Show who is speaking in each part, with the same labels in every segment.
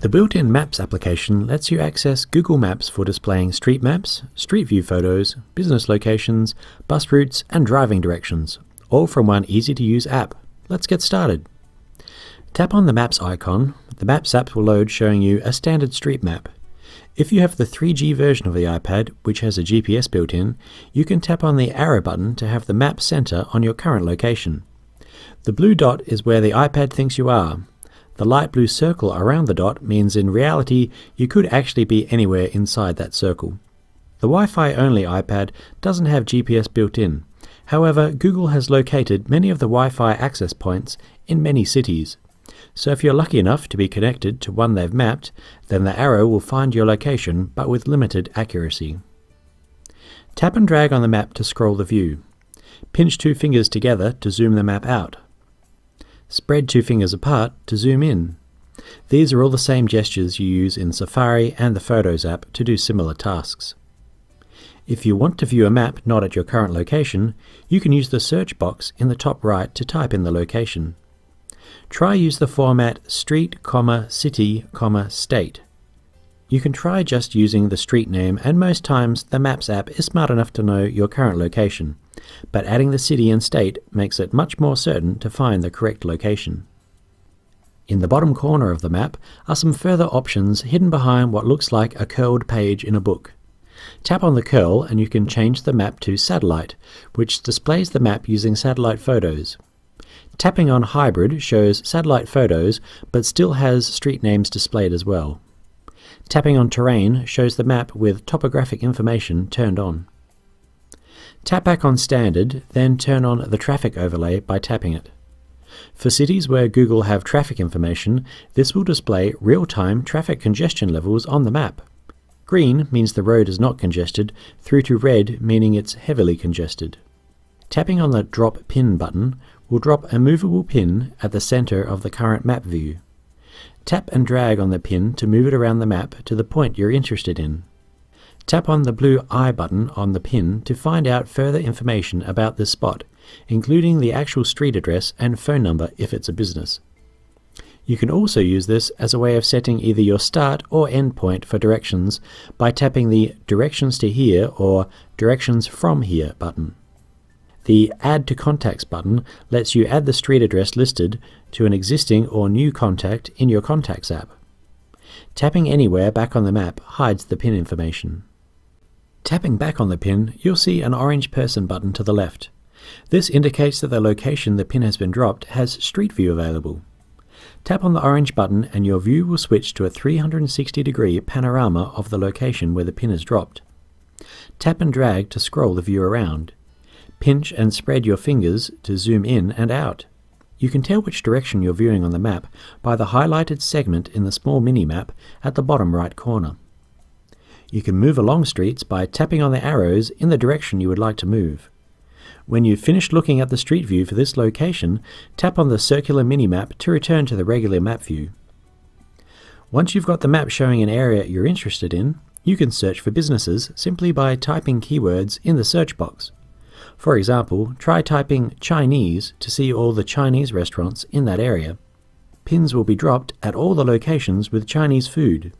Speaker 1: The built-in Maps application lets you access Google Maps for displaying street maps, street view photos, business locations, bus routes, and driving directions, all from one easy-to-use app. Let's get started. Tap on the Maps icon. The Maps app will load showing you a standard street map. If you have the 3G version of the iPad, which has a GPS built in, you can tap on the arrow button to have the map center on your current location. The blue dot is where the iPad thinks you are, the light blue circle around the dot means in reality you could actually be anywhere inside that circle. The Wi-Fi only iPad doesn't have GPS built in. However, Google has located many of the Wi-Fi access points in many cities. So if you're lucky enough to be connected to one they've mapped, then the arrow will find your location but with limited accuracy. Tap and drag on the map to scroll the view. Pinch two fingers together to zoom the map out. Spread two fingers apart to zoom in. These are all the same gestures you use in Safari and the Photos app to do similar tasks. If you want to view a map not at your current location, you can use the search box in the top right to type in the location. Try use the format street, comma, city, comma, state. You can try just using the street name and most times the Maps app is smart enough to know your current location but adding the city and state makes it much more certain to find the correct location. In the bottom corner of the map are some further options hidden behind what looks like a curled page in a book. Tap on the curl and you can change the map to satellite, which displays the map using satellite photos. Tapping on hybrid shows satellite photos but still has street names displayed as well. Tapping on terrain shows the map with topographic information turned on. Tap back on Standard, then turn on the Traffic overlay by tapping it. For cities where Google have traffic information, this will display real-time traffic congestion levels on the map. Green means the road is not congested, through to red meaning it's heavily congested. Tapping on the Drop Pin button will drop a movable pin at the center of the current map view. Tap and drag on the pin to move it around the map to the point you're interested in. Tap on the blue I button on the pin to find out further information about this spot, including the actual street address and phone number if it's a business. You can also use this as a way of setting either your start or end point for directions by tapping the Directions to Here or Directions from Here button. The Add to Contacts button lets you add the street address listed to an existing or new contact in your Contacts app. Tapping anywhere back on the map hides the pin information. Tapping back on the pin, you'll see an orange person button to the left. This indicates that the location the pin has been dropped has Street View available. Tap on the orange button and your view will switch to a 360 degree panorama of the location where the pin is dropped. Tap and drag to scroll the view around. Pinch and spread your fingers to zoom in and out. You can tell which direction you're viewing on the map by the highlighted segment in the small mini-map at the bottom right corner. You can move along streets by tapping on the arrows in the direction you would like to move. When you've finished looking at the street view for this location, tap on the circular mini-map to return to the regular map view. Once you've got the map showing an area you're interested in, you can search for businesses simply by typing keywords in the search box. For example, try typing Chinese to see all the Chinese restaurants in that area. Pins will be dropped at all the locations with Chinese food.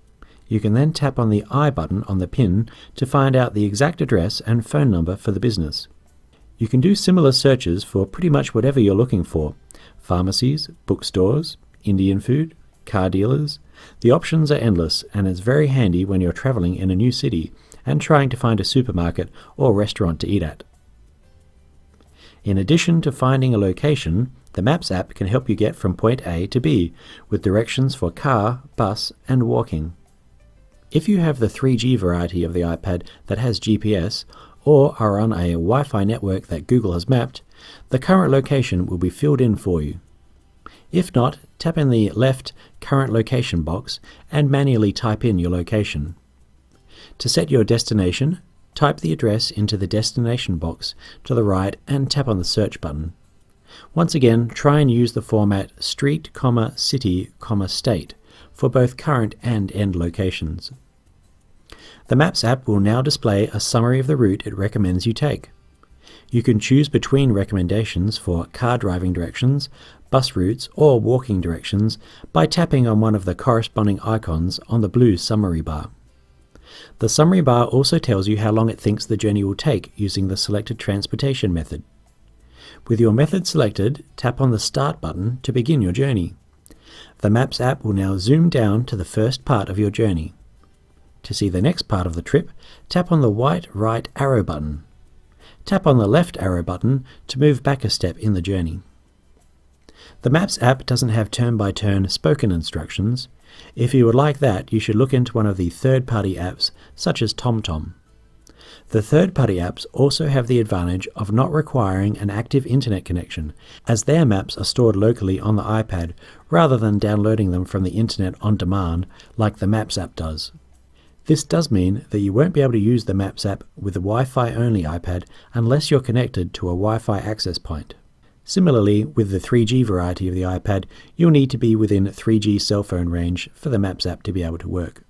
Speaker 1: You can then tap on the I button on the pin to find out the exact address and phone number for the business. You can do similar searches for pretty much whatever you're looking for pharmacies, bookstores, Indian food, car dealers. The options are endless and it's very handy when you're traveling in a new city and trying to find a supermarket or restaurant to eat at. In addition to finding a location, the Maps app can help you get from point A to B with directions for car, bus, and walking. If you have the 3G variety of the iPad that has GPS, or are on a Wi-Fi network that Google has mapped, the current location will be filled in for you. If not, tap in the left Current Location box and manually type in your location. To set your destination, type the address into the destination box to the right and tap on the search button. Once again, try and use the format street, city, state for both current and end locations. The Maps app will now display a summary of the route it recommends you take. You can choose between recommendations for car driving directions, bus routes, or walking directions by tapping on one of the corresponding icons on the blue summary bar. The summary bar also tells you how long it thinks the journey will take using the selected transportation method. With your method selected, tap on the Start button to begin your journey. The Maps app will now zoom down to the first part of your journey. To see the next part of the trip, tap on the white right arrow button. Tap on the left arrow button to move back a step in the journey. The Maps app doesn't have turn-by-turn -turn spoken instructions. If you would like that, you should look into one of the third-party apps, such as TomTom. The third-party apps also have the advantage of not requiring an active internet connection, as their maps are stored locally on the iPad rather than downloading them from the internet on demand like the Maps app does. This does mean that you won't be able to use the Maps app with a Wi-Fi only iPad unless you're connected to a Wi-Fi access point. Similarly, with the 3G variety of the iPad, you'll need to be within 3G cell phone range for the Maps app to be able to work.